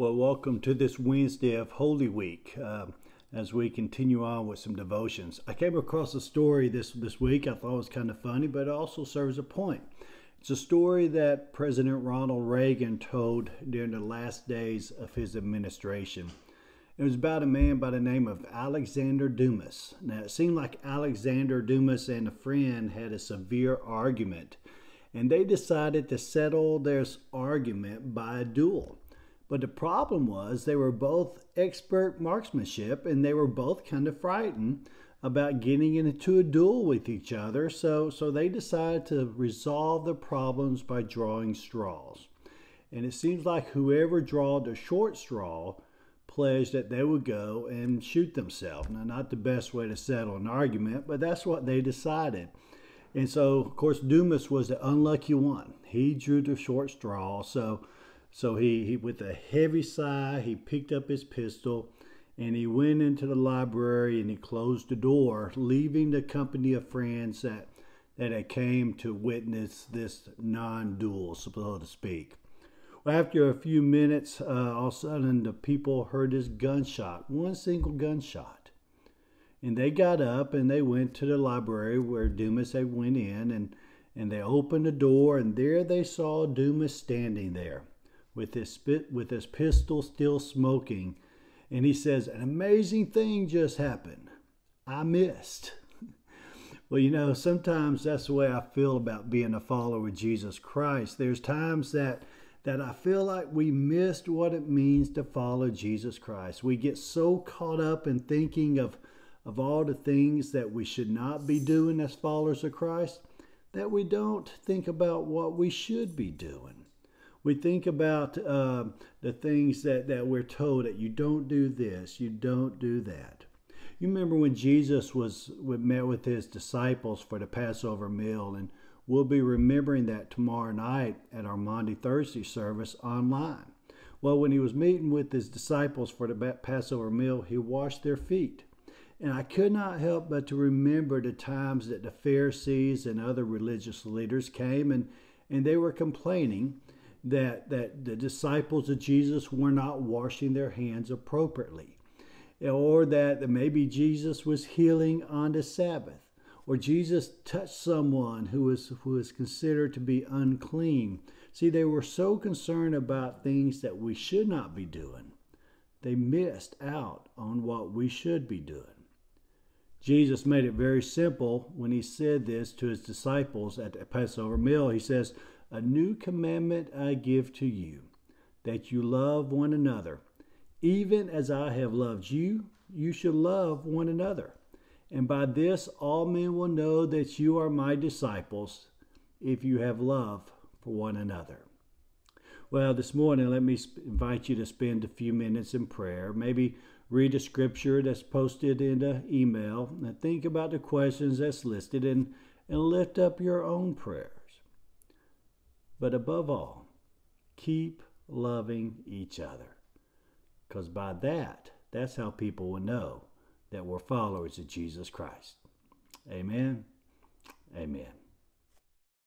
Well, welcome to this Wednesday of Holy Week uh, as we continue on with some devotions. I came across a story this, this week I thought was kind of funny, but it also serves a point. It's a story that President Ronald Reagan told during the last days of his administration. It was about a man by the name of Alexander Dumas. Now, it seemed like Alexander Dumas and a friend had a severe argument, and they decided to settle their argument by a duel. But the problem was they were both expert marksmanship and they were both kind of frightened about getting into a duel with each other. So, so they decided to resolve the problems by drawing straws. And it seems like whoever drawed the short straw pledged that they would go and shoot themselves. Now, not the best way to settle an argument, but that's what they decided. And so, of course, Dumas was the unlucky one. He drew the short straw. So, so he, he, with a heavy sigh, he picked up his pistol and he went into the library and he closed the door, leaving the company of friends that, that had came to witness this non-duel, so to speak. Well, after a few minutes, uh, all of a sudden the people heard this gunshot, one single gunshot. And they got up and they went to the library where Dumas had went in and, and they opened the door and there they saw Dumas standing there with his spit with his pistol still smoking. And he says an amazing thing just happened. I missed. Well you know sometimes that's the way i feel about being a follower of jesus christ. There's times that that i feel like we missed what it means to follow jesus christ. We get so caught up in thinking of of all the things that we should not be doing as followers of christ that we don't think about what we should be doing we think about uh, the things that, that we're told that you don't do this, you don't do that. You remember when Jesus was met with his disciples for the Passover meal, and we'll be remembering that tomorrow night at our Maundy Thursday service online. Well, when he was meeting with his disciples for the Passover meal, he washed their feet. And I could not help but to remember the times that the Pharisees and other religious leaders came and, and they were complaining that, that the disciples of Jesus were not washing their hands appropriately, or that maybe Jesus was healing on the Sabbath, or Jesus touched someone who was, who was considered to be unclean. See, they were so concerned about things that we should not be doing, they missed out on what we should be doing. Jesus made it very simple when he said this to his disciples at the Passover meal. He says, a new commandment I give to you, that you love one another. Even as I have loved you, you should love one another. And by this all men will know that you are my disciples, if you have love for one another. Well, this morning, let me invite you to spend a few minutes in prayer. Maybe read a scripture that's posted in the email and think about the questions that's listed and, and lift up your own prayer. But above all, keep loving each other. Because by that, that's how people will know that we're followers of Jesus Christ. Amen. Amen.